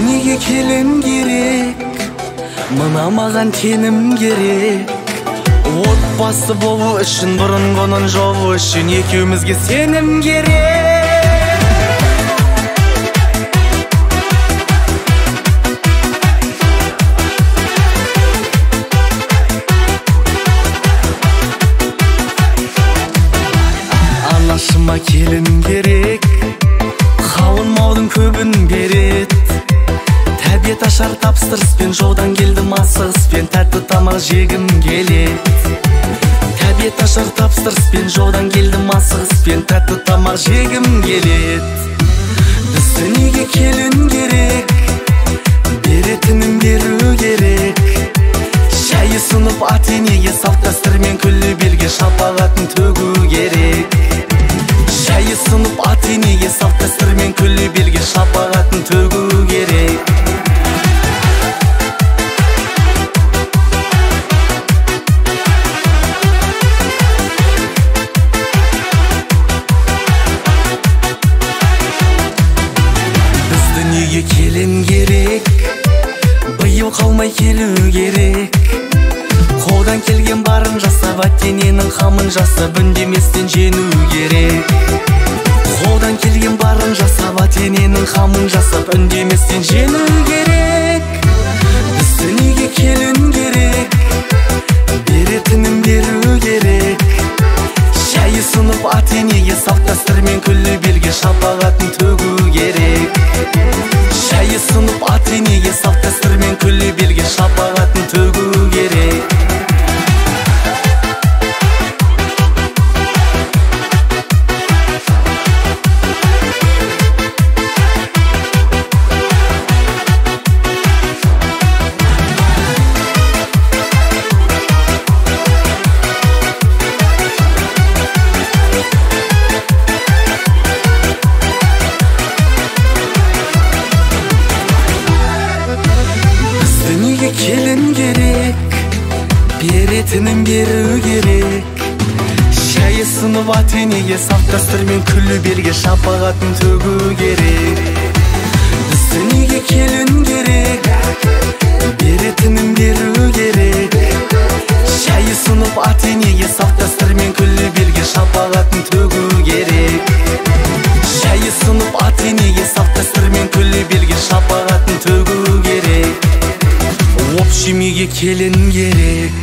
неге келін керек мына маған тенім керек. Отбасы болу үшін бұрынғының жолы үшін екеумізге сенім керек. Келін керек. Тапсырыспен жолдан келдім асығыспен тәтті тамақ жегім келет тәбет ашар тапсырыспен жолдан келдім асығыспен тәтті тамақ жегім келет бізді неге келін керек? Беретінін беру керек. Шәйі сынып ата енеге салт дәстүрмен күллі белге шапағатын төгу керек. Шәйі сынып ата енеге салт дәстүрмен күллі керек. Биыл қалмай келу керек. Қолдан келген барын жасап әттененің қамын жасап үндеместен жену керек. Қолдан келген барын жасап әттененің қамын жасап үндеместен жену керек. Бізді неге келін керек? Беретінін беру керек. Шәйі сынып ата енеге салт дәстүрмен күллі белге шапағатын төгу сынып ата неге келін керек беретінін беру керек шәйі сынып ата енеге салт дәстүрмен белге шапағатын төгу керек бізді неге келін керек беретінін беру керек шәйі сынып ата енеге салт дәстүрмен күллі белге шапағатын çekilin geri.